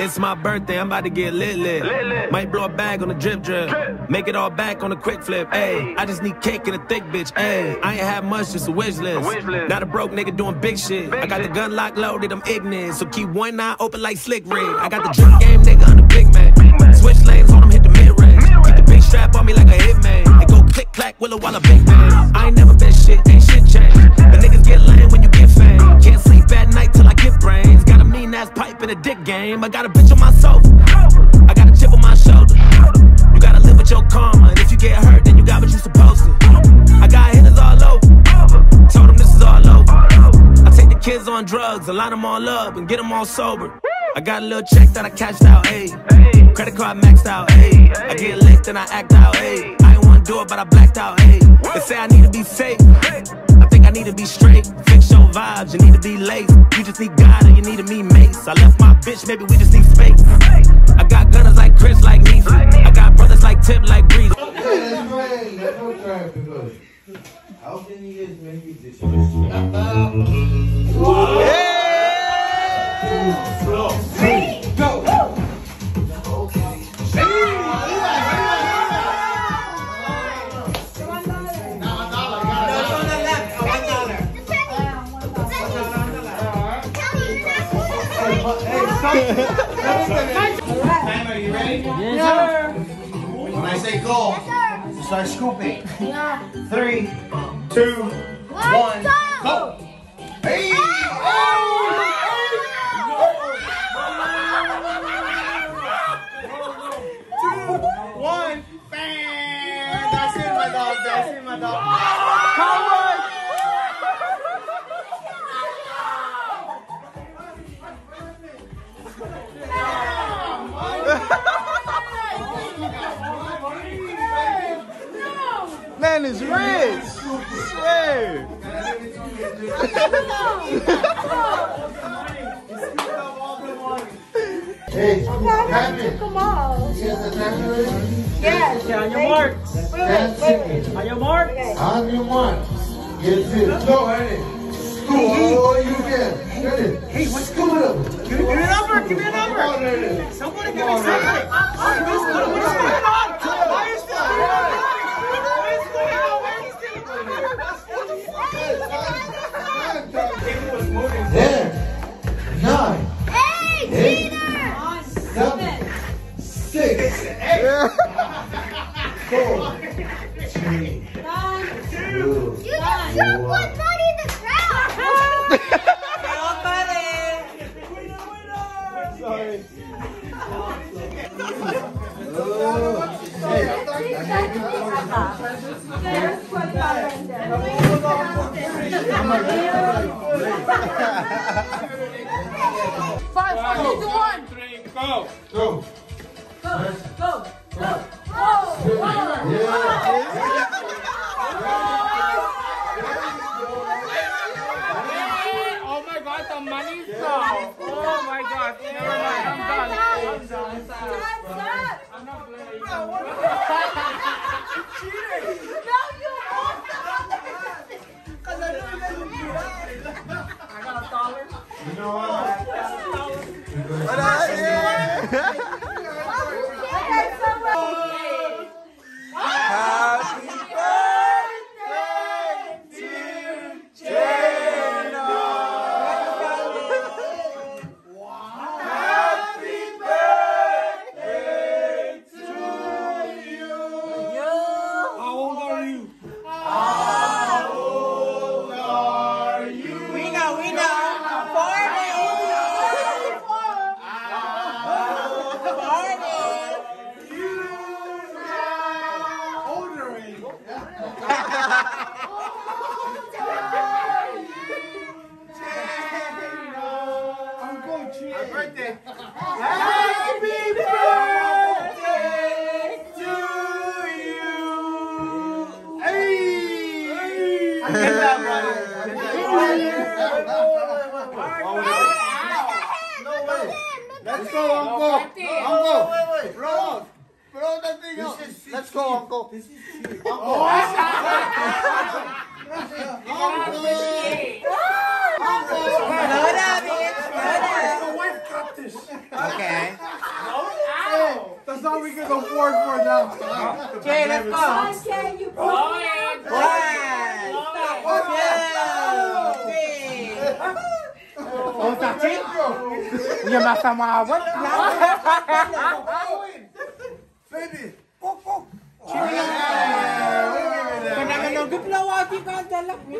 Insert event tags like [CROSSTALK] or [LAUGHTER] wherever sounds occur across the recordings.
It's my birthday, I'm about to get lit lit. Might blow a bag on a drip drip. Make it all back on a quick flip. Ayy, I just need cake and a thick bitch. Ayy, I ain't have much, just a wish list. Not a broke nigga doing big shit. I got the gun locked loaded, I'm ignorant. So keep one eye open like Slick Rick. I got the drip game nigga on the big man. Switch lanes on him, hit the mid range. Keep the big strap on me like a hitman. It go click clack, willow while a big man. I ain't never been shit, ain't shit changed. The niggas get lame when you get fame. Can't at night till I get brains. Got a mean ass pipe in a dick game. I got a bitch on my sofa. I got a chip on my shoulder. You gotta live with your karma. And if you get hurt, then you got what you supposed to. I got hitters all over. Told them this is all over. I take the kids on drugs, I line them all up and get them all sober. I got a little check that I cashed out, ayy. Credit card maxed out, ayy. I get licked and I act out, ayy. I ain't wanna do it, but I blacked out, ayy. They say I need to be safe. Think I need to be straight. Fix your vibes, you need to be late. You just need God and you need to me mace. I left my bitch, maybe we just need space. I got gunners like Chris, like Neezy. I got brothers like Tip, like. Look. How can you? Are you ready? When I say go, start scooping. Three, two, one, go. Hey! Two, one, bam! That's it, my dog. That's it, my dog. Man is rich. Swear. Hey, Captain. Come on. Yes. On your marks. Ten seconds. On your marks. On your mark. Get fit. Go, honey. Oh, you can. Hey, what's going on? Give me a number. Give me a number. Somebody give me something. What is what Five, four, three, two, one. Three, go. go. Oh my god, the money's gone. Oh my god. I'm not playing. I got a dollar. You know what? Happy birthday. Happy birthday to you. Hey! Get that, brother. Get that. Let's go, Uncle. Uncle. Wait, Blow. Blow that thing up. Let's go, Uncle. Blow that, bitch. Blow that. Okay. That's all we can go forward for now. Okay, let's go. Okay, you Go ahead. One, two, three. Oh, touching? Yung masamawat. Baby.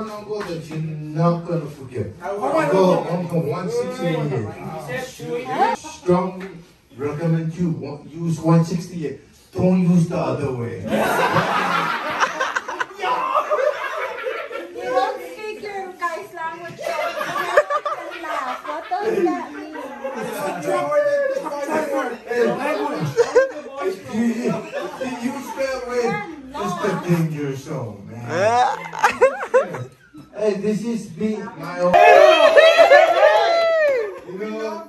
one uncle that you're not gonna forget. Uncle, uncle 168. Strongly recommend you use 168. Don't use the other way. You don't speak your guys' language. so you can laugh. What does that mean? you, you, you use that way. It's the danger zone, man. hey, this is me, my own. You know what?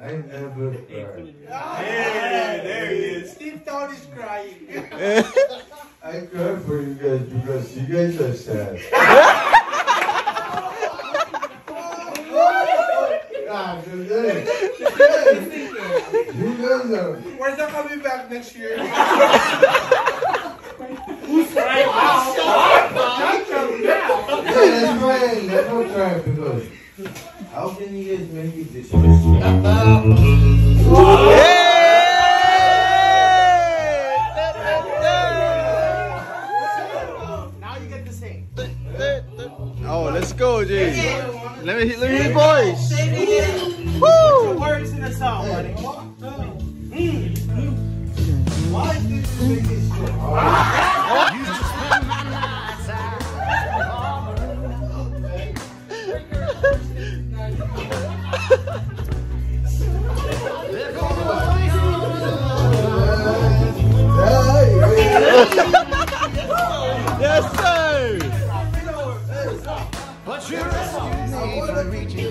I never cried. There he is. Steve Town is crying. I cry for you guys because you guys are sad. Ah, good day. You guys are. We're not coming back next year. Who's right Yeah, that's fine. That's not cry because. How can you guys make it this way? Now you get to sing. Oh, let's go, G. Let me let me hear the voice. The words in the song, buddy. Why did you make this shit? Yes, sir. All going to jail.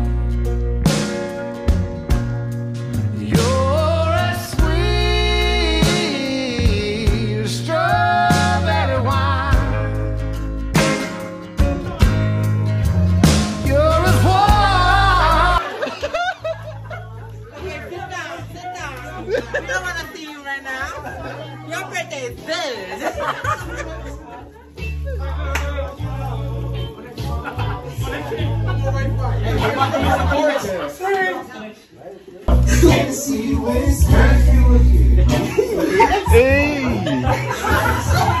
don't want to see you right now. Your birthday is good. Anybody [LAUGHS]